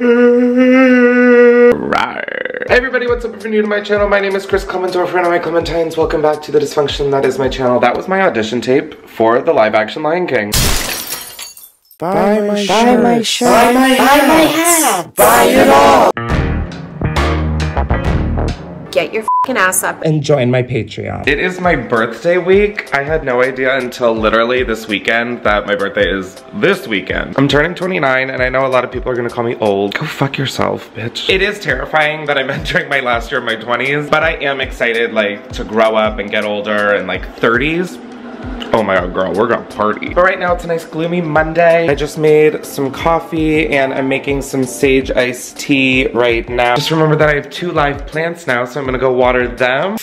Right. Hey everybody, what's up? If you're new to my channel, my name is Chris Clementor, friend of my Klementines. Welcome back to the dysfunction that is my channel. That was my audition tape for the live action Lion King. Buy my shirt. Buy my shirt. Buy my Buy my hat. hat. Buy it all. Get your fing ass up. And join my Patreon. It is my birthday week. I had no idea until literally this weekend that my birthday is this weekend. I'm turning 29 and I know a lot of people are gonna call me old. Go fuck yourself, bitch. It is terrifying that I'm entering my last year of my 20s, but I am excited like to grow up and get older and like 30s. Oh my god, girl, we're gonna party. But right now it's a nice gloomy Monday. I just made some coffee and I'm making some sage iced tea right now. Just remember that I have two live plants now, so I'm gonna go water them.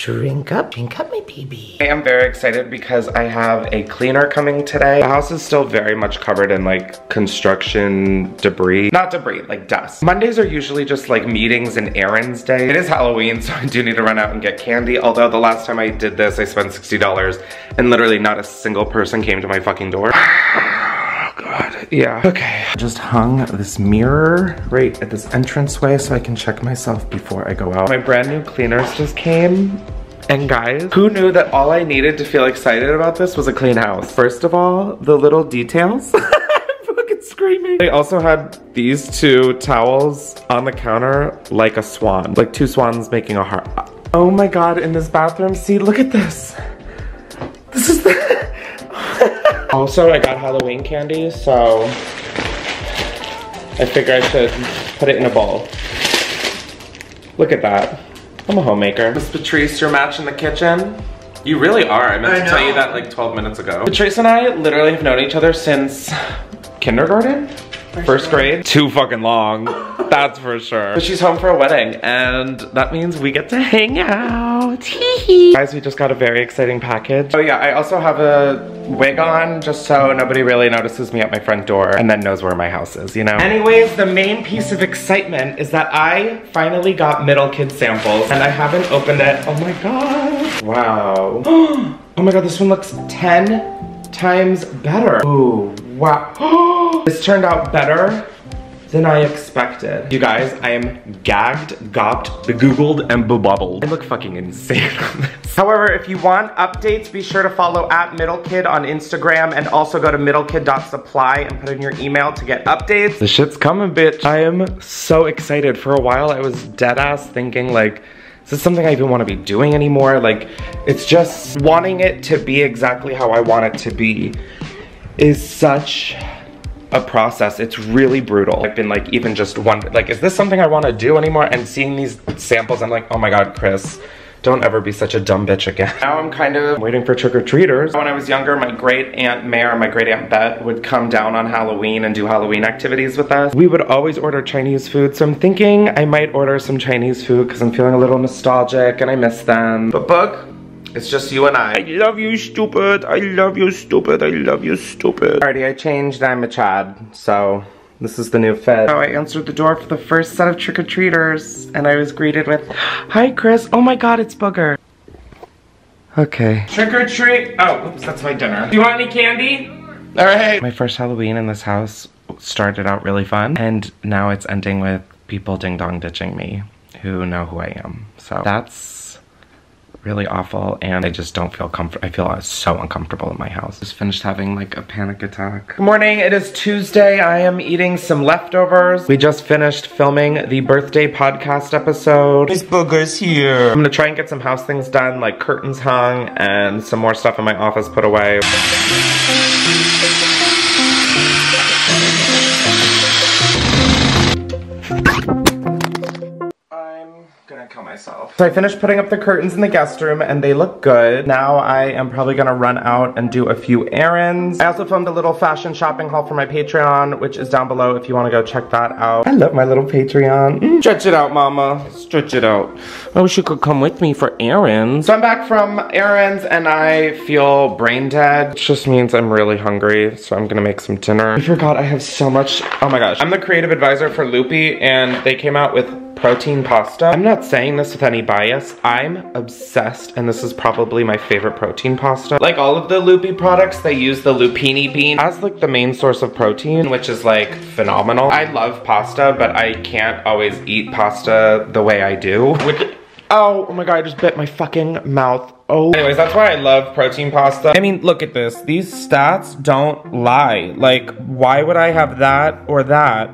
Drink up, drink up, my baby. I am very excited because I have a cleaner coming today. The house is still very much covered in like construction debris. Not debris, like dust. Mondays are usually just like meetings and errands day. It is Halloween, so I do need to run out and get candy. Although the last time I did this, I spent $60 and literally not a single person came to my fucking door. God, yeah. Okay, just hung this mirror right at this entranceway so I can check myself before I go out. My brand new cleaners just came. And guys, who knew that all I needed to feel excited about this was a clean house? First of all, the little details. I'm fucking screaming. They also had these two towels on the counter like a swan. Like two swans making a heart. Oh my God, in this bathroom, see, look at this. This is the... also, I got Halloween candy, so I figure I should put it in a bowl. Look at that. I'm a homemaker. Miss Patrice, your match in the kitchen. You really are. I meant I to tell you that like 12 minutes ago. Patrice and I literally have known each other since kindergarten? First, grade? Too fucking long. That's for sure. But she's home for a wedding, and that means we get to hang out. Guys, we just got a very exciting package. Oh yeah, I also have a wig on just so nobody really notices me at my front door and then knows where my house is, you know? Anyways, the main piece of excitement is that I finally got Middle Kid samples and I haven't opened it. Oh my god. Wow. oh my god, this one looks 10 times better. Ooh, wow. this turned out better than I expected. You guys, I am gagged, gopped, begoogled, and bebubbled. I look fucking insane on this. However, if you want updates, be sure to follow at MiddleKid on Instagram and also go to middlekid.supply and put in your email to get updates. The shit's coming, bitch. I am so excited. For a while, I was dead ass thinking like, is this something I even want to be doing anymore? Like, it's just wanting it to be exactly how I want it to be is such a process. It's really brutal. I've been like even just one like is this something I want to do anymore? And seeing these samples, I'm like, oh my god, Chris. Don't ever be such a dumb bitch again. Now I'm kind of waiting for trick-or-treaters. When I was younger, my great aunt Mare my great aunt Bet would come down on Halloween and do Halloween activities with us. We would always order Chinese food, so I'm thinking I might order some Chinese food because I'm feeling a little nostalgic and I miss them. But Book, it's just you and I. I love you, stupid. I love you, stupid. I love you, stupid. Alrighty, I changed. I'm a Chad, so this is the new fit. Oh, I answered the door for the first set of trick-or-treaters, and I was greeted with, Hi, Chris. Oh my god, it's Booger. Okay. Trick-or-treat. Oh, oops, that's my dinner. Do you want any candy? Alright. My first Halloween in this house started out really fun, and now it's ending with people ding-dong ditching me who know who I am. So that's really awful and I just don't feel comfortable. I feel so uncomfortable in my house. Just finished having like a panic attack. Good morning, it is Tuesday. I am eating some leftovers. We just finished filming the birthday podcast episode. Miss Booger's here. I'm gonna try and get some house things done, like curtains hung and some more stuff in my office put away. Myself. So I finished putting up the curtains in the guest room and they look good. Now I am probably gonna run out and do a few errands. I also filmed a little fashion shopping haul for my Patreon, which is down below if you wanna go check that out. I love my little Patreon. Mm, stretch it out, mama. Stretch it out. I wish you could come with me for errands. So I'm back from errands and I feel brain dead. It just means I'm really hungry, so I'm gonna make some dinner. I forgot I have so much, oh my gosh. I'm the creative advisor for Lupii and they came out with protein pasta. I'm not saying this with any bias. I'm obsessed and this is probably my favorite protein pasta. Like all of the Lupii products, they use the lupini bean as like the main source of protein, which is like phenomenal. I love pasta, but I can't always eat pasta the way I do. Oh, oh my god, I just bit my fucking mouth. Oh. Anyways, that's why I love protein pasta. I mean, look at this. These stats don't lie. Like, why would I have that or that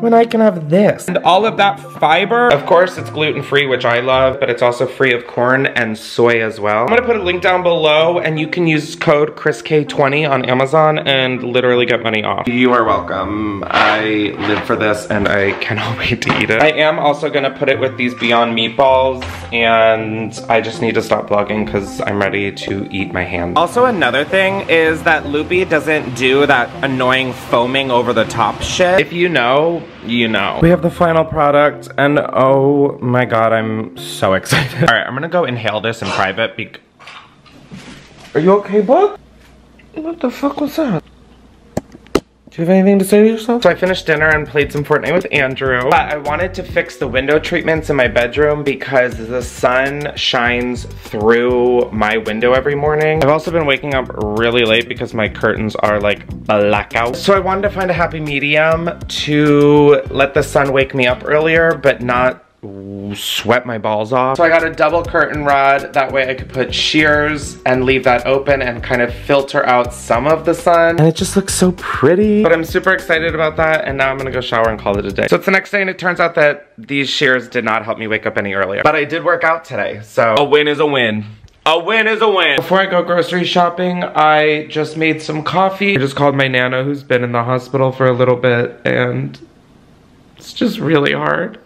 when I can have this. And all of that fiber. Of course, it's gluten-free, which I love, but it's also free of corn and soy as well. I'm gonna put a link down below and you can use code ChrisK20 on Amazon and literally get money off. You are welcome. I live for this and I cannot wait to eat it. I am also gonna put it with these Beyond Meatballs and I just need to stop vlogging because I'm ready to eat my hand. Also another thing is that Lupii doesn't do that annoying foaming over the top shit. If you know, you know. We have the final product and oh my god, I'm so excited. All right, I'm gonna go inhale this in private Are you okay, bud? What the fuck was that? Do you have anything to say to yourself? So I finished dinner and played some Fortnite with Andrew. But I wanted to fix the window treatments in my bedroom because the sun shines through my window every morning. I've also been waking up really late because my curtains are like blackout. So I wanted to find a happy medium to let the sun wake me up earlier, but not sweat my balls off. So I got a double curtain rod. That way I could put shears and leave that open and kind of filter out some of the sun. And it just looks so pretty. But I'm super excited about that. And now I'm gonna go shower and call it a day. So it's the next day and it turns out that these shears did not help me wake up any earlier. But I did work out today. So a win is a win. A win is a win. Before I go grocery shopping, I just made some coffee. I just called my nana who's been in the hospital for a little bit and it's just really hard.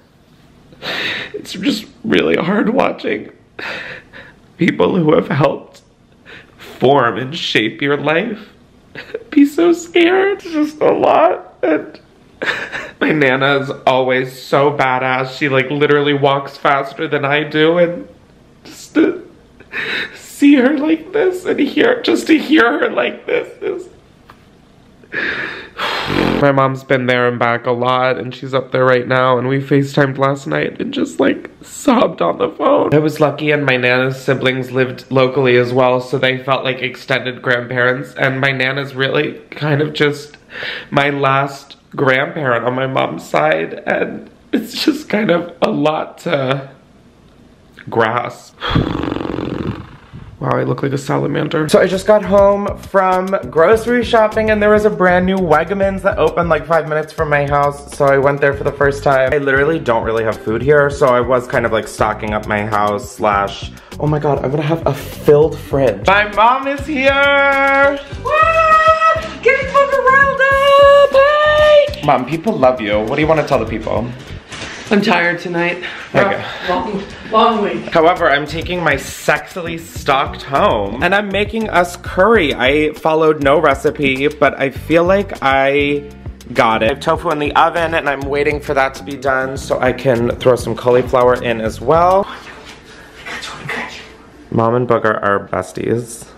It's just really hard watching people who have helped form and shape your life be so scared. It's just a lot. And my Nana is always so badass. She like literally walks faster than I do and just to see her like this and hear, just to hear her like this is my mom's been there and back a lot and she's up there right now and we FaceTimed last night and just like sobbed on the phone. I was lucky and my Nana's siblings lived locally as well so they felt like extended grandparents and my Nana's really kind of just my last grandparent on my mom's side and it's just kind of a lot to grasp. Wow, I look like a salamander. So I just got home from grocery shopping and there was a brand new Wegmans that opened like five minutes from my house. So I went there for the first time. I literally don't really have food here. So I was kind of like stocking up my house slash, oh my God, I'm gonna have a filled fridge. My mom is here. What? Getting fucking riled up, hey. Mom, people love you. What do you want to tell the people? I'm tired tonight. Okay. Long, long week. However, I'm taking my sexily stocked home and I'm making us curry. I followed no recipe, but I feel like I got it. I have tofu in the oven and I'm waiting for that to be done so I can throw some cauliflower in as well. Mom and Booger are besties.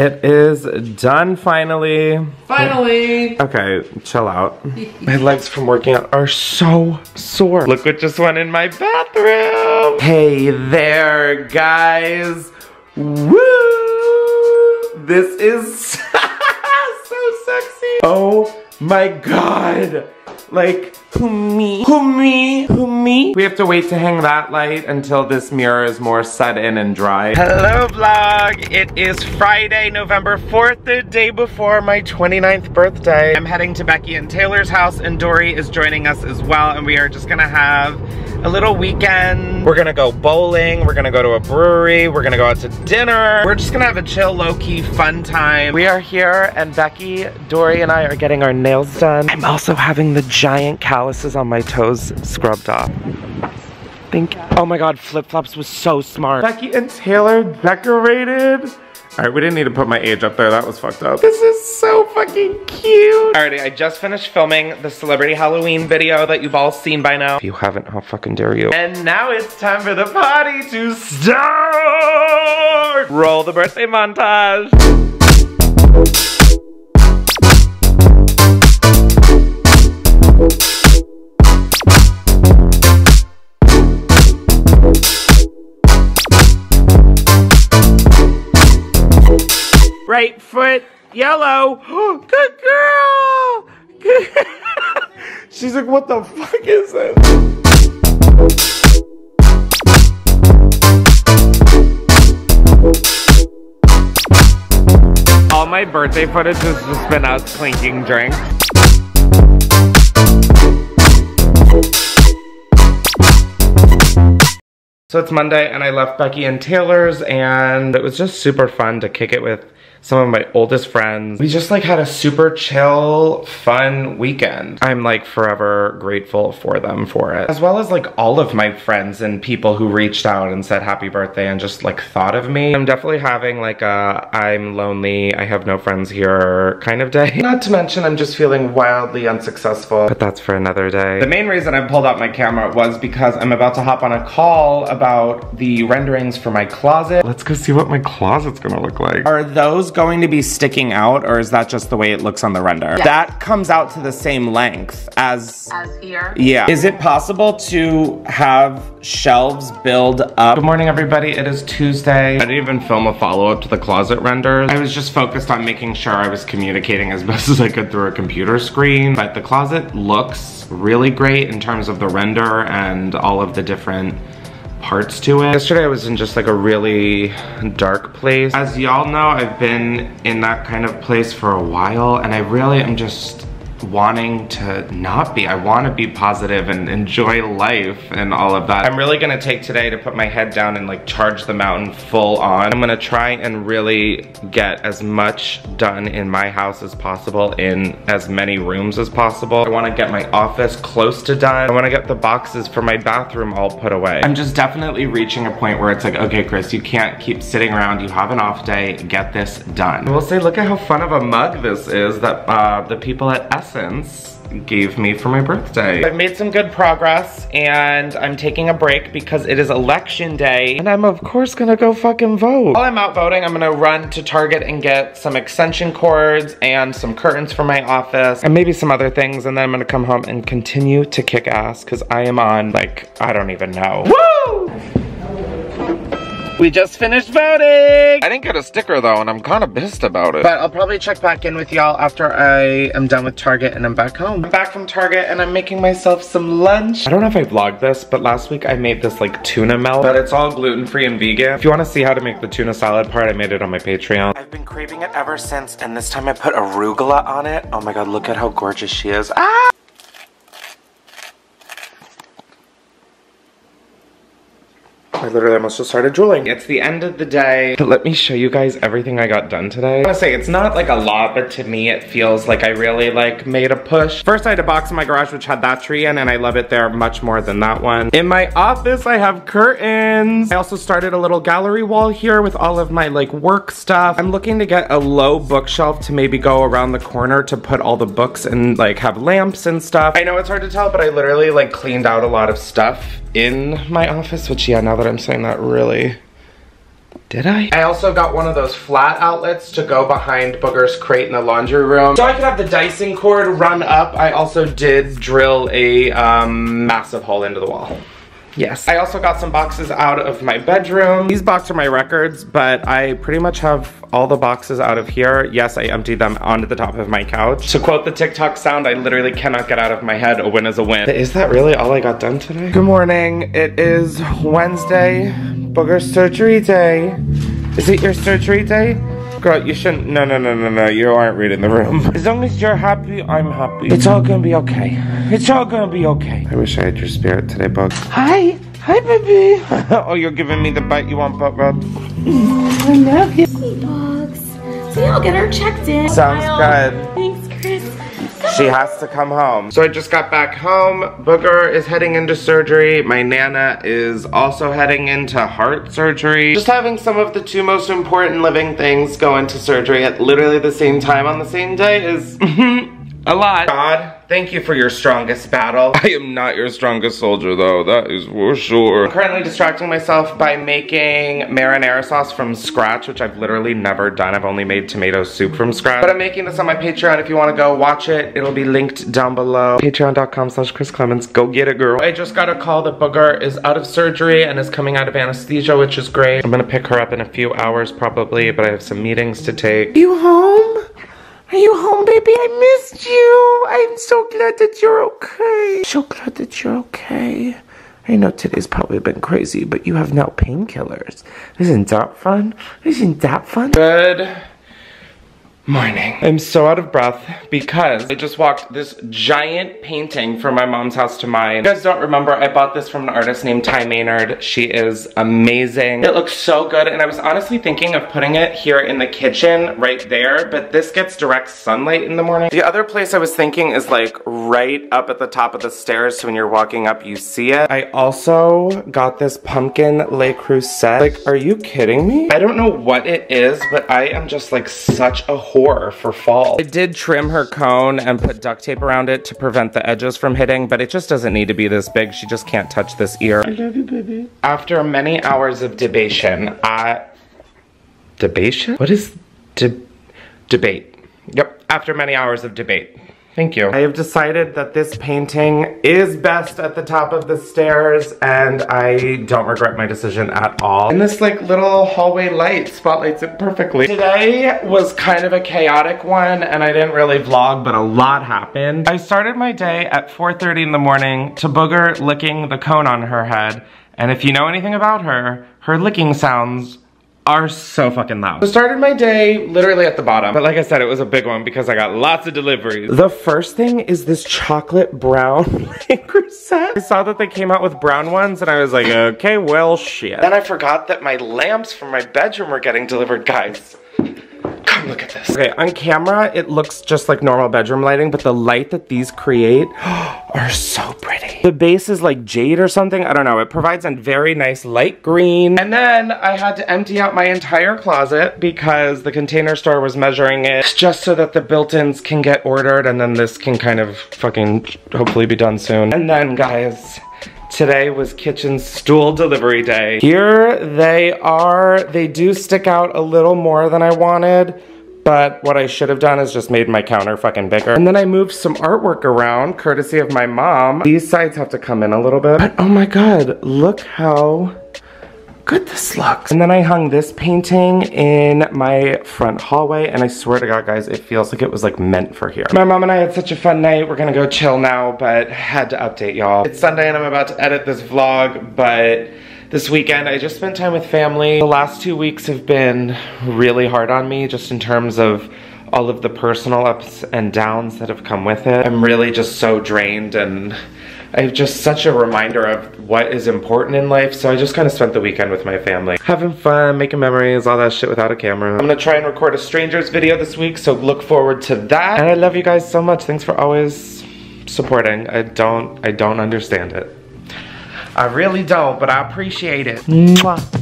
It is done finally. Finally. Okay, chill out. my legs from working out are so sore. Look what just went in my bathroom. Hey there, guys. Woo! This is so sexy. Oh my God. Like, who me? Who me? Who me? We have to wait to hang that light until this mirror is more set in and dry. Hello vlog! It is Friday, November 4th, the day before my 29th birthday. I'm heading to Becky and Taylor's house and Dory is joining us as well and we are just gonna have a little weekend. We're gonna go bowling, we're gonna go to a brewery, we're gonna go out to dinner. We're just gonna have a chill, low-key, fun time. We are here and Becky, Dory, and I are getting our nails done. I'm also having the giant calluses on my toes scrubbed off. Thank Oh my god, flip-flops was so smart. Becky and Taylor decorated. All right, we didn't need to put my age up there. That was fucked up. This is so fucking cute. Alrighty, I just finished filming the celebrity Halloween video that you've all seen by now. If you haven't, how fucking dare you. And now it's time for the party to start. Roll the birthday montage. Right foot, yellow. Good girl. She's like, what the fuck is this? All my birthday footage has just been us clinking drinks. So it's Monday and I left Becky and Taylor's and it was just super fun to kick it with some of my oldest friends. We just like had a super chill, fun weekend. I'm like forever grateful for them for it. As well as like all of my friends and people who reached out and said happy birthday and just like thought of me. I'm definitely having like a I'm lonely, I have no friends here kind of day. Not to mention I'm just feeling wildly unsuccessful, but that's for another day. The main reason I pulled out my camera was because I'm about to hop on a call about the renderings for my closet. Let's go see what my closet's gonna look like. Are those going to be sticking out or is that just the way it looks on the render? That comes out to the same length as... As here. Yeah. Is it possible to have shelves build up? Good morning, everybody. It is Tuesday. I didn't even film a follow-up to the closet renders. I was just focused on making sure I was communicating as best as I could through a computer screen. But the closet looks really great in terms of the render and all of the different parts to it. Yesterday I was in just like a really dark place. As y'all know, I've been in that kind of place for a while and I really am just wanting to not be. I want to be positive and enjoy life and all of that. I'm really gonna take today to put my head down and like charge the mountain full on. I'm gonna try and really get as much done in my house as possible in as many rooms as possible. I wanna get my office close to done. I wanna get the boxes for my bathroom all put away. I'm just definitely reaching a point where it's like, okay, Chris, you can't keep sitting around. You have an off day, get this done. I will say, look at how fun of a mug this is that uh, the people at Essence gave me for my birthday. I've made some good progress and I'm taking a break because it is election day and I'm of course gonna go fucking vote. While I'm out voting, I'm gonna run to Target and get some extension cords and some curtains for my office and maybe some other things and then I'm gonna come home and continue to kick ass because I am on like, I don't even know. Woo! We just finished voting! I didn't get a sticker though, and I'm kind of pissed about it. But I'll probably check back in with y'all after I am done with Target and I'm back home. I'm back from Target and I'm making myself some lunch. I don't know if I vlogged this, but last week I made this like tuna melt, but it's all gluten-free and vegan. If you want to see how to make the tuna salad part, I made it on my Patreon. I've been craving it ever since, and this time I put arugula on it. Oh my god, look at how gorgeous she is. Ah! I literally almost just started drooling. It's the end of the day, but let me show you guys everything I got done today. I wanna say, it's not like a lot, but to me it feels like I really like made a push. First I had a box in my garage which had that tree in and I love it there much more than that one. In my office I have curtains. I also started a little gallery wall here with all of my like work stuff. I'm looking to get a low bookshelf to maybe go around the corner to put all the books and like have lamps and stuff. I know it's hard to tell, but I literally like cleaned out a lot of stuff in my office, which yeah, now that I'm saying that really, did I? I also got one of those flat outlets to go behind Booger's crate in the laundry room. So I could have the dicing cord run up. I also did drill a um, massive hole into the wall. Yes. I also got some boxes out of my bedroom. These boxes are my records, but I pretty much have all the boxes out of here. Yes, I emptied them onto the top of my couch. To quote the TikTok sound, I literally cannot get out of my head, a win is a win. Is that really all I got done today? Good morning. It is Wednesday, Booger surgery day. Is it your surgery day? Girl, you shouldn't, no, no, no, no, no, you aren't reading the room. As long as you're happy, I'm happy. It's all gonna be okay. It's all gonna be okay. I wish I had your spirit today, Bug. Hi. Hi, baby. oh, you're giving me the bite you want, butt rub. I love you. Sweet dogs. So y'all get her checked in. Sounds Kyle. good. Thanks, Chris. She has to come home. So I just got back home. Booger is heading into surgery. My Nana is also heading into heart surgery. Just having some of the two most important living things go into surgery at literally the same time on the same day is mm-hmm. A lot. God, thank you for your strongest battle. I am not your strongest soldier though, that is for sure. I'm currently distracting myself by making marinara sauce from scratch, which I've literally never done. I've only made tomato soup from scratch. But I'm making this on my Patreon if you wanna go watch it. It'll be linked down below. Patreon.com slash Chris Klemens. Go get it, girl. I just got a call that Booger is out of surgery and is coming out of anesthesia, which is great. I'm gonna pick her up in a few hours probably, but I have some meetings to take. You home? Are you home, baby? I missed you. I'm so glad that you're okay. So glad that you're okay. I know today's probably been crazy, but you have now painkillers. Isn't that fun? Isn't that fun? Good morning. I'm so out of breath because I just walked this giant painting from my mom's house to mine. You guys don't remember, I bought this from an artist named Ty Maynard. She is amazing. It looks so good and I was honestly thinking of putting it here in the kitchen right there, but this gets direct sunlight in the morning. The other place I was thinking is like right up at the top of the stairs so when you're walking up you see it. I also got this pumpkin Le Creuset. Like, are you kidding me? I don't know what it is, but I am just like such a whore for fall. I did trim her cone and put duct tape around it to prevent the edges from hitting, but it just doesn't need to be this big. She just can't touch this ear. I love you, baby. After many hours of debation, I... Debation? What is de debate? Yep, after many hours of debate. Thank you. I have decided that this painting is best at the top of the stairs and I don't regret my decision at all. And this like little hallway light spotlights it perfectly. Today was kind of a chaotic one and I didn't really vlog but a lot happened. I started my day at 4.30 in the morning to Booger licking the cone on her head and if you know anything about her, her licking sounds are so fucking loud. So started my day literally at the bottom, but like I said, it was a big one because I got lots of deliveries. The first thing is this chocolate brown croissant. I saw that they came out with brown ones and I was like, okay, well, shit. Then I forgot that my lamps from my bedroom were getting delivered, guys. Come look at this. Okay, on camera, it looks just like normal bedroom lighting, but the light that these create are so pretty. The base is like jade or something. I don't know. It provides a very nice light green. And then I had to empty out my entire closet because the container store was measuring it just so that the built-ins can get ordered and then this can kind of fucking hopefully be done soon. And then guys, Today was kitchen stool delivery day. Here they are. They do stick out a little more than I wanted, but what I should have done is just made my counter fucking bigger. And then I moved some artwork around, courtesy of my mom. These sides have to come in a little bit. But oh my god, look how good this looks. And then I hung this painting in my front hallway and I swear to God guys, it feels like it was like meant for here. My mom and I had such a fun night. We're gonna go chill now, but had to update y'all. It's Sunday and I'm about to edit this vlog, but this weekend I just spent time with family. The last two weeks have been really hard on me just in terms of all of the personal ups and downs that have come with it. I'm really just so drained and I have just such a reminder of what is important in life, so I just kind of spent the weekend with my family. Having fun, making memories, all that shit without a camera. I'm gonna try and record a strangers video this week, so look forward to that. And I love you guys so much. Thanks for always supporting. I don't, I don't understand it. I really don't, but I appreciate it. Mwah.